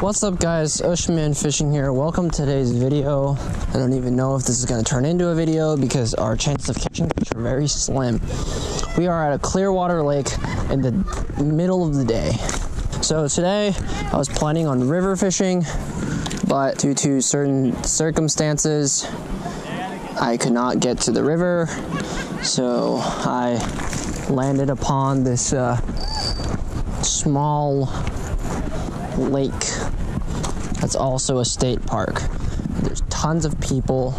What's up guys, Oceanman Fishing here. Welcome to today's video. I don't even know if this is going to turn into a video because our chances of catching fish are very slim. We are at a Clearwater Lake in the middle of the day. So today I was planning on river fishing, but due to certain circumstances, I could not get to the river. So I landed upon this uh, small lake that's also a state park. There's tons of people,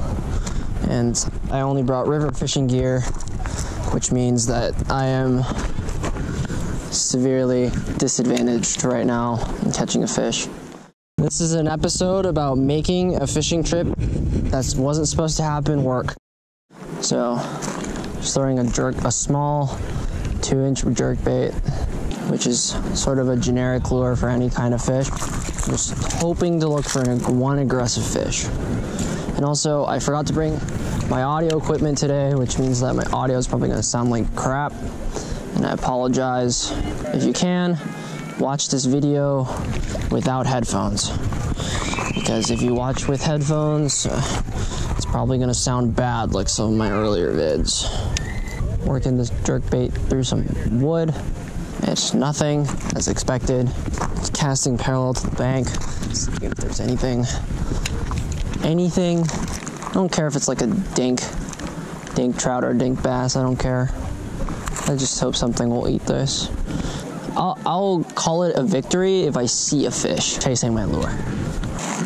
and I only brought river fishing gear, which means that I am severely disadvantaged right now in catching a fish. This is an episode about making a fishing trip that wasn't supposed to happen work. So, just throwing a jerk, a small two inch jerk bait which is sort of a generic lure for any kind of fish. Just hoping to look for an, one aggressive fish. And also, I forgot to bring my audio equipment today, which means that my audio is probably going to sound like crap. And I apologize. If you can, watch this video without headphones. Because if you watch with headphones, uh, it's probably going to sound bad like some of my earlier vids. Working this jerk bait through some wood it's nothing as expected. Casting parallel to the bank. See if there's anything. Anything. I don't care if it's like a dink, dink trout or dink bass. I don't care. I just hope something will eat this. I'll, I'll call it a victory if I see a fish chasing my lure.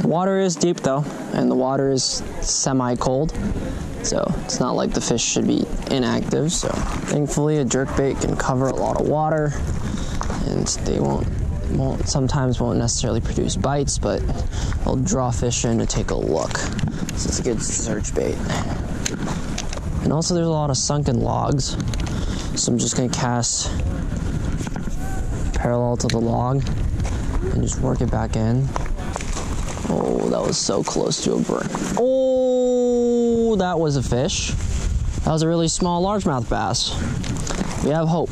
The water is deep though, and the water is semi cold. So it's not like the fish should be inactive. So thankfully a jerk bait can cover a lot of water and they won't won't sometimes won't necessarily produce bites, but they'll draw fish in to take a look. So it's a good search bait. And also there's a lot of sunken logs. So I'm just gonna cast parallel to the log and just work it back in. Oh, that was so close to a burn. Oh, that was a fish. That was a really small largemouth bass. We have hope.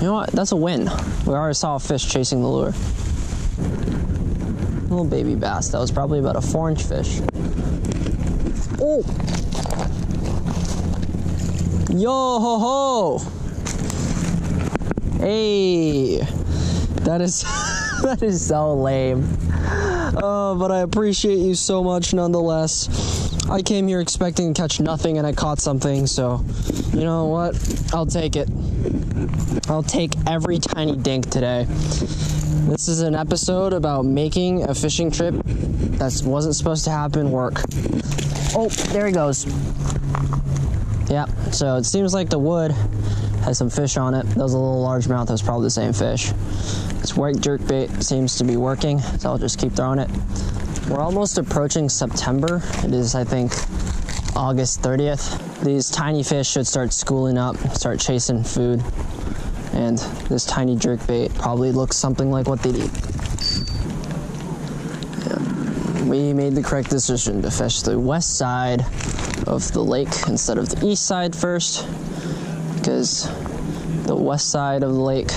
You know what? That's a win. We already saw a fish chasing the lure. Little baby bass. That was probably about a four inch fish. Oh! Yo ho ho! Hey! That is that is so lame. Oh, but I appreciate you so much nonetheless. I came here expecting to catch nothing and I caught something, so you know what? I'll take it. I'll take every tiny dink today. This is an episode about making a fishing trip that wasn't supposed to happen work. Oh, there he goes. Yep, so it seems like the wood has some fish on it. That was a little largemouth, That was probably the same fish. This white jerk bait seems to be working, so I'll just keep throwing it. We're almost approaching September. It is, I think, August 30th. These tiny fish should start schooling up, start chasing food. And this tiny jerk bait probably looks something like what they'd eat. We made the correct decision to fish the west side of the lake instead of the east side first because the west side of the lake,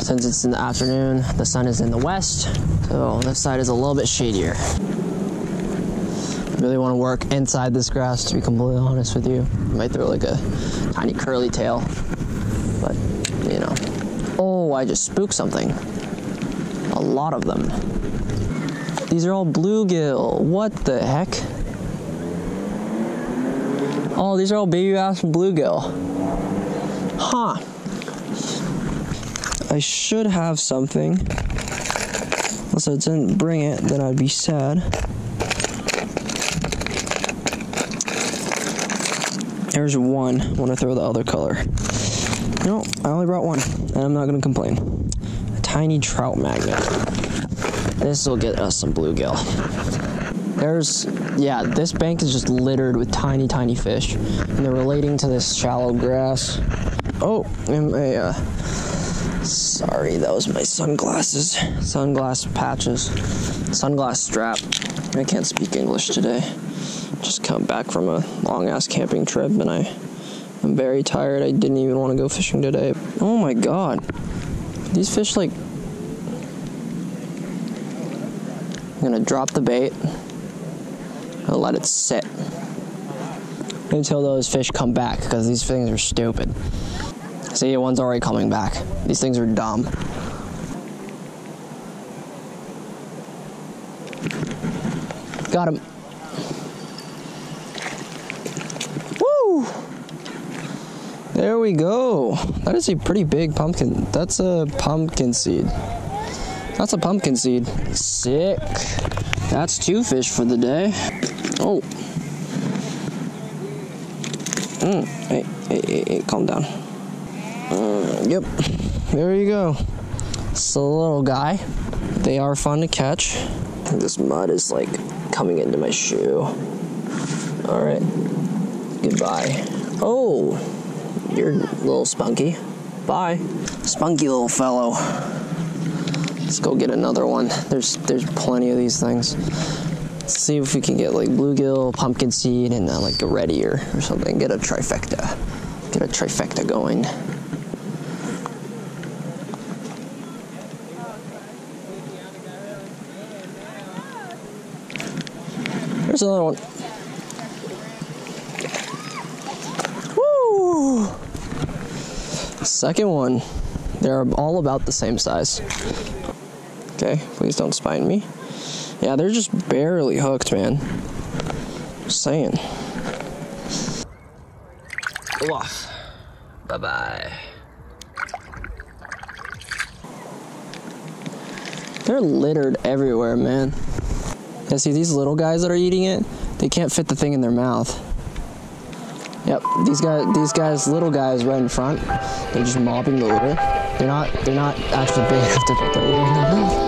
since it's in the afternoon, the sun is in the west, so this side is a little bit shadier. I really want to work inside this grass, to be completely honest with you. I might throw like a tiny curly tail, but you know. Oh, I just spooked something. A lot of them. These are all bluegill. What the heck? Oh, these are all baby bass bluegill. Huh. I should have something. Unless I didn't bring it, then I'd be sad. There's one. I want to throw the other color. No, I only brought one, and I'm not going to complain. A tiny trout magnet. This will get us some bluegill. There's, yeah, this bank is just littered with tiny, tiny fish, and they're relating to this shallow grass. Oh, and my, uh, sorry, that was my sunglasses. Sunglass patches. Sunglass strap. I can't speak English today. Just come back from a long ass camping trip and I I'm very tired. I didn't even want to go fishing today. Oh my god. These fish like I'm gonna drop the bait and let it sit until those fish come back because these things are stupid. See, one's already coming back. These things are dumb. Got him. Woo! There we go. That is a pretty big pumpkin. That's a pumpkin seed. That's a pumpkin seed. Sick. That's two fish for the day. Oh. Mm. Hey, hey, hey, hey, calm down. Mm, yep. There you go. It's a little guy. They are fun to catch. This mud is like coming into my shoe. All right. Goodbye. Oh, you're little spunky. Bye. Spunky little fellow. Let's go get another one. There's there's plenty of these things. Let's see if we can get like bluegill, pumpkin seed, and uh, like a red ear or something. Get a trifecta. Get a trifecta going. There's another one. Woo! Second one. They're all about the same size. Okay, please don't spine me. Yeah, they're just barely hooked, man. Just saying. Off. Ah. Bye bye. They're littered everywhere, man. Yeah, see these little guys that are eating it? They can't fit the thing in their mouth. Yep, these guys, these guys, little guys right in front, they're just mobbing the litter. They're not, they're not actually big enough to put the litter in their mouth.